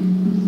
Step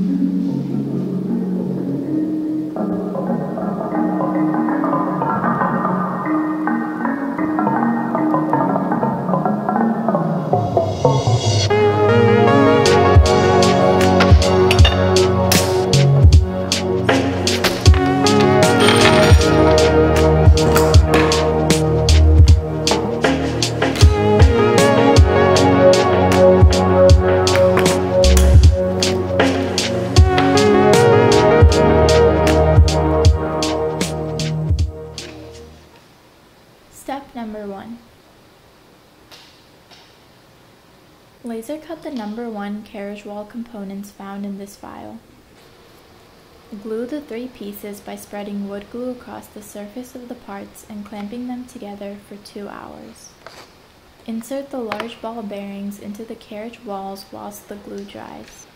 Laser cut the number one carriage wall components found in this file. Glue the three pieces by spreading wood glue across the surface of the parts and clamping them together for two hours. Insert the large ball bearings into the carriage walls whilst the glue dries.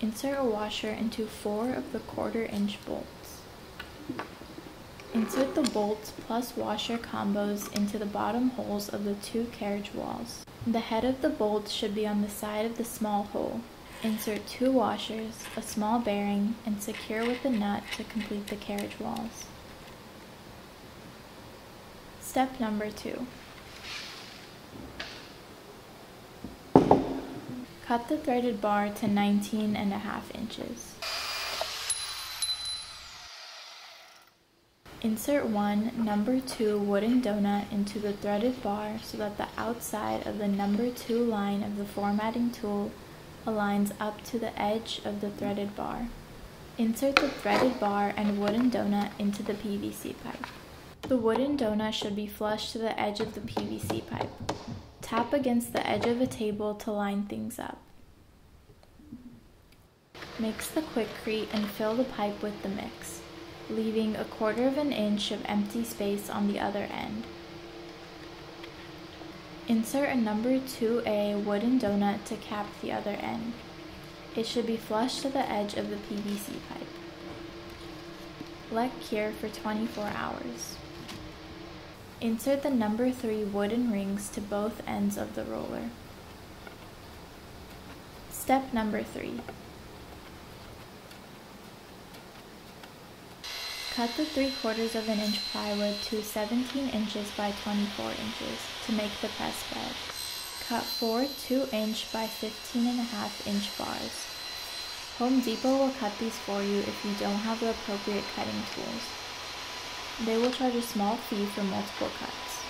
Insert a washer into four of the quarter inch bolts. Insert the bolts plus washer combos into the bottom holes of the two carriage walls. The head of the bolt should be on the side of the small hole. Insert two washers, a small bearing, and secure with a nut to complete the carriage walls. Step number two. Cut the threaded bar to 19 and a half inches. Insert one number 2 wooden donut into the threaded bar so that the outside of the number 2 line of the formatting tool aligns up to the edge of the threaded bar. Insert the threaded bar and wooden donut into the PVC pipe. The wooden donut should be flush to the edge of the PVC pipe. Tap against the edge of a table to line things up. Mix the Quikrete and fill the pipe with the mix leaving a quarter of an inch of empty space on the other end. Insert a number 2A wooden donut to cap the other end. It should be flush to the edge of the PVC pipe. Let cure for 24 hours. Insert the number 3 wooden rings to both ends of the roller. Step number 3. Cut the 3 quarters of an inch plywood to 17 inches by 24 inches to make the press bed. Cut 4 2 inch by 15 and a half inch bars. Home Depot will cut these for you if you don't have the appropriate cutting tools. They will charge a small fee for multiple cuts.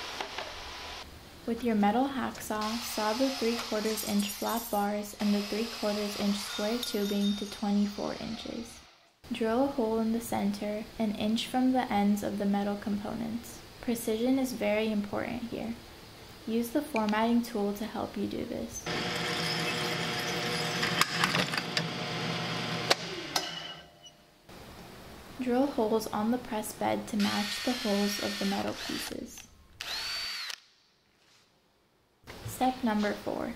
With your metal hacksaw, saw the 3 quarters inch flat bars and the 3 quarters inch square tubing to 24 inches. Drill a hole in the center, an inch from the ends of the metal components. Precision is very important here. Use the formatting tool to help you do this. Drill holes on the press bed to match the holes of the metal pieces. Step number 4.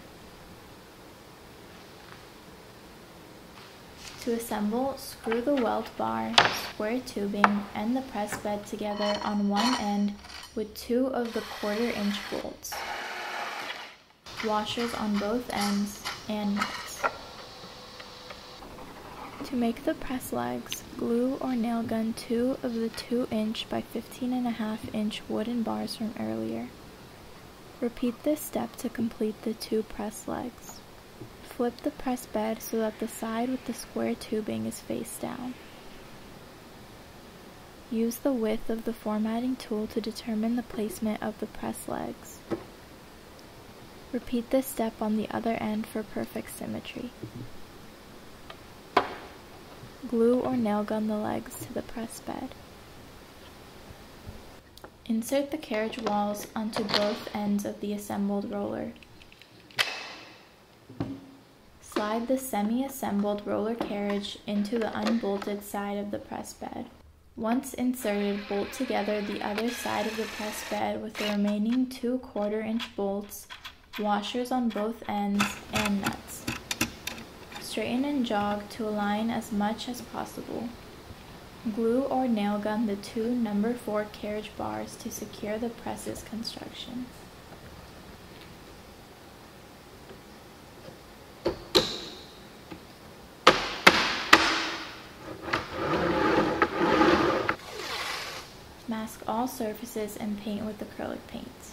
To assemble, screw the welt bar, square tubing, and the press bed together on one end with two of the quarter inch bolts, washers on both ends, and nuts. To make the press legs, glue or nail gun two of the 2 inch by 15 and a half inch wooden bars from earlier. Repeat this step to complete the two press legs. Flip the press bed so that the side with the square tubing is face down. Use the width of the formatting tool to determine the placement of the press legs. Repeat this step on the other end for perfect symmetry. Glue or nail gun the legs to the press bed. Insert the carriage walls onto both ends of the assembled roller. Slide the semi-assembled roller carriage into the unbolted side of the press bed. Once inserted, bolt together the other side of the press bed with the remaining two quarter inch bolts, washers on both ends, and nuts. Straighten and jog to align as much as possible. Glue or nail gun the two number 4 carriage bars to secure the press's construction. All surfaces and paint with acrylic paints.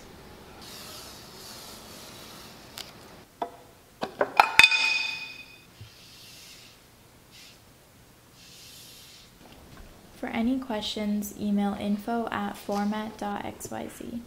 For any questions, email info at format.xyz.